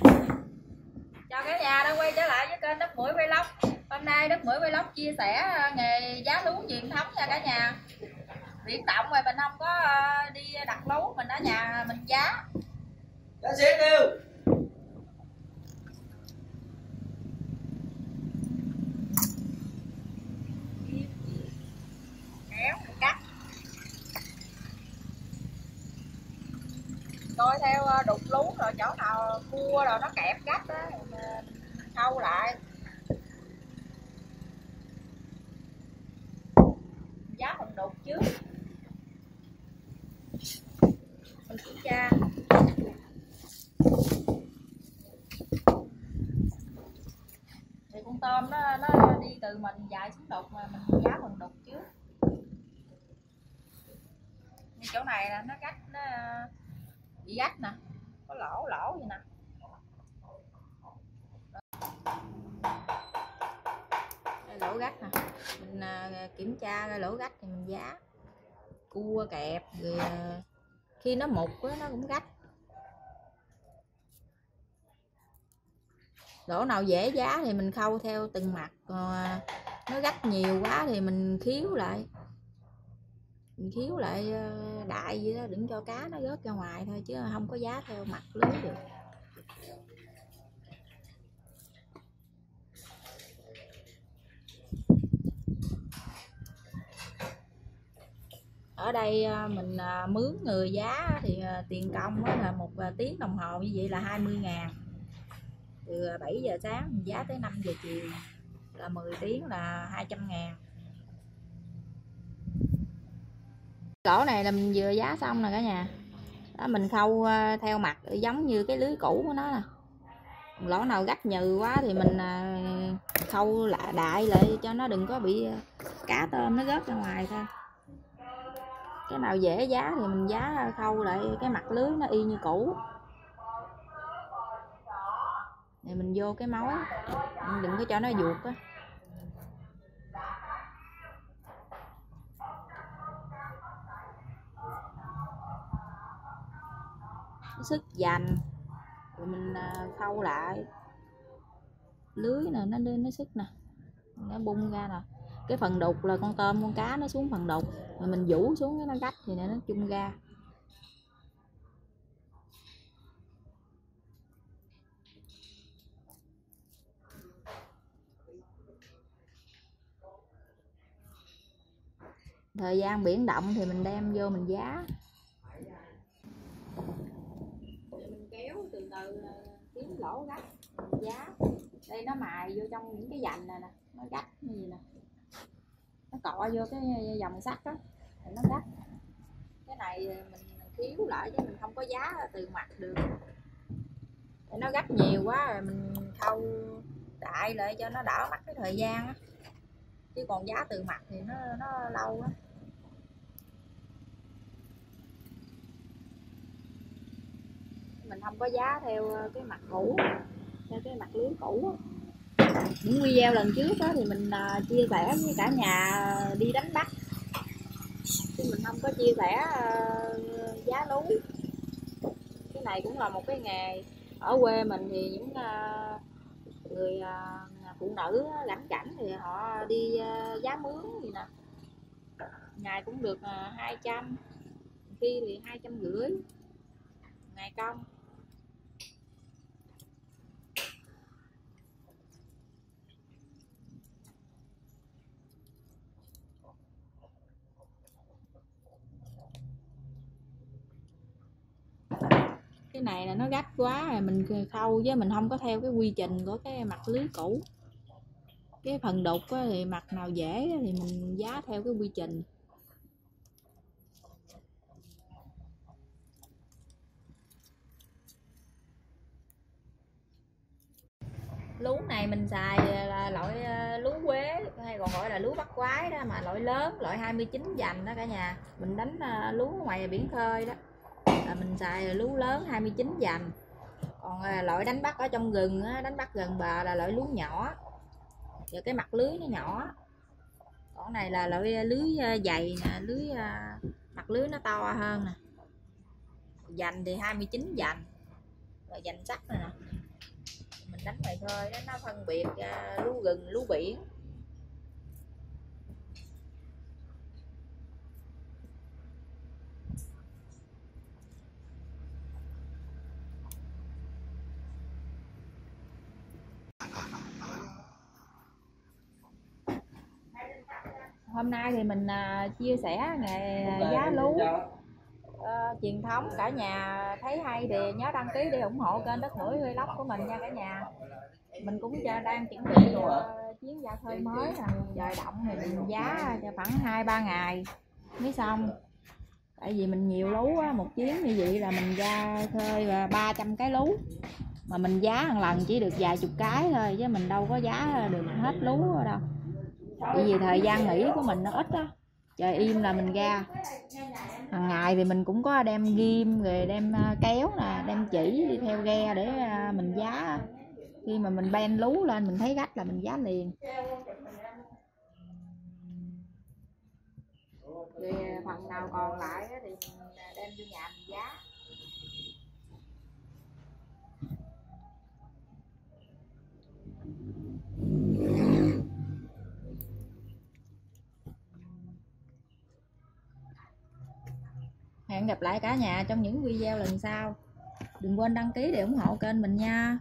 chào cả nhà đã quay trở lại với kênh đất mũi vlog. Hôm nay đất mũi vlog chia sẻ ờ, nghề giá lúa truyền thống nha cả nhà. Biển động rồi mình không có ờ, đi đặt lúa, mình ở nhà mình giá. Giá xỉu kêu kéo mình cắt coi theo ờ, đục lú rồi chỗ nào cua rồi nó kẹp gắt á mình ờ, lại. Giá mình đục trước mình kiểm tra. Thì con tôm nó nó đi từ mình dài xuống đục mà mình giá mình đục trước như chỗ này là nó gắt, nó bị gách nè. Có lỗ lỗ vậy nè. Đây, lỗ gách nè. Mình à, kiểm tra ra lỗ gách thì mình giá. Cua kẹp rồi à, khi nó mục đó, nó cũng gách lỗ nào dễ giá thì mình khâu theo từng mặt à, nó gách nhiều quá thì mình khiếu lại mình khiếu lại ờ, đại vậy đó, đừng cho cá nó rớt ra ngoài thôi chứ không có giá theo mặt lưới được. Ở đây ờ, mình ờ, mướn người giá thì tiền công là một tiếng đồng hồ như vậy là 20 ngàn. Từ 7 giờ sáng giá tới 5 giờ chiều là 10 tiếng là 200 ngàn. Lỗ này là mình vừa giá xong nè cả nhà. Đó, mình khâu ờ, theo mặt giống như cái lưới cũ của nó nè. Lỗ nào gắt nhừ quá thì mình ờ, khâu lại đại lại cho nó đừng có bị ờ, cá tôm nó rớt ra ngoài thôi. Cái nào dễ giá thì mình giá khâu lại cái mặt lưới nó y như cũ. Thì mình vô cái mối, đừng có cho nó ruột á. Sức dành, rồi mình à, khâu lại. Lưới nè, nó lên nó sức nè, nó bung ra nè. Cái phần đục là con tôm, con cá nó xuống phần đục rồi mình vũ xuống cái nó gách thì nó chung ra. Thời gian biển động thì mình đem vô mình giá Rồi mình kéo từ từ ờ, kiếm lỗ gắt giá. Đây, nó mài vô trong những cái dành này nè, nó gắt như gì nè. Nó cọ vô cái dòng sắt đó thì nó gắt cái này mình thiếu lại chứ mình không có giá từ mặt được. Thì nó gắt nhiều quá rồi, mình khâu đại lại cho nó đỡ mất cái thời gian á. Chứ còn giá từ mặt thì nó nó lâu á mình không có giá theo ờ, cái mặt cũ, theo cái mặt lưới cũ những video lần trước đó thì mình ờ, chia sẻ với cả nhà ờ, đi đánh bắt. Chứ mình không có chia sẻ giá lúa. Cái này cũng là một cái nghề ở quê mình thì những người phụ nữ lãnh cảnh thì họ đi giá mướn gì nè. Ngày cũng được 200 khi thì hai trăm rưỡi ngày công. Cái này là nó gấp quá rồi, mình khâu chứ mình không có theo cái quy trình của cái mặt lưới cũ. Cái phần đục thì mặt nào dễ thì mình giá theo cái quy trình. Lú này mình xài à, là loại à, lú quế hay còn gọi là lú bắt quái đó, mà loại lớn, loại 29 dành đó cả nhà. Mình đánh à, lú ngoài biển khơi đó. Là mình xài lú lớn 29 dành còn loại đánh bắt ở trong rừng đánh bắt gần bờ là loại lú nhỏ. Và cái mặt lưới nó nhỏ. Còn này là loại lưới dày nè, lưới mặt lưới nó to hơn nè. Dành thì 29 dành rồi dành sắt này nè đánh ngoài khơi đó nó phân biệt à, lú gừng lú biển. Hôm nay thì mình à, chia sẻ nghề giá lú uh, truyền thống cả nhà thấy hay thì nhớ đăng ký để ủng hộ kênh đất mũi lóc của mình nha cả nhà. Mình cũng cho đang chuẩn bị uh, chuyến ra khơi mới là dời động thì mình giá cho khoảng hai ba ngày. Mới xong tại vì mình nhiều lú á một chuyến như vậy là mình ra khơi ờ, 300 cái lú. Mà mình giá một lần chỉ được vài chục cái thôi chứ mình đâu có giá được hết lú đâu. Vì thời gian nghỉ của mình nó ít á trời, im là mình ra. Hàng ngày thì mình cũng có đem ghim rồi đem à, kéo nè, đem chỉ đi theo ghe để à, mình giá. Khi mà mình ben lú lên, mình thấy gách là mình giá liền. Thì à, phần nào còn lại thì mình đem vô nhà mình giá. Hẹn gặp lại cả nhà trong những video lần sau. Đừng quên đăng ký để ủng hộ kênh mình nha.